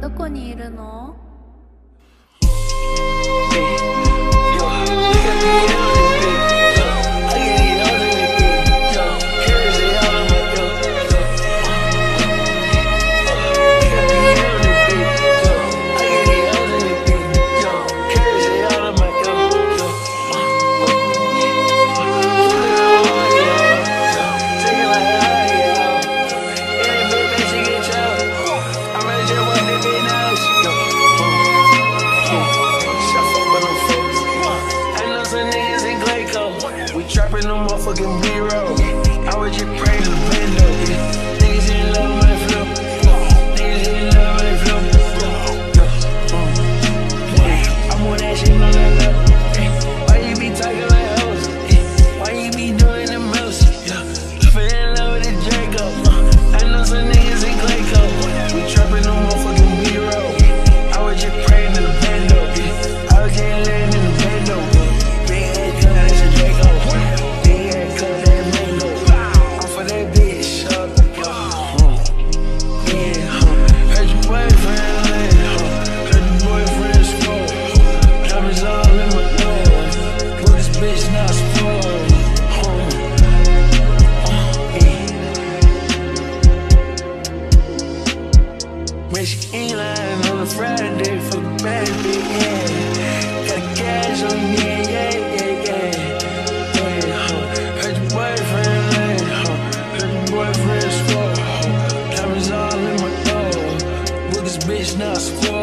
どこにいるの？in the motherfucking B-roll. I was just praying. It's not spoiled.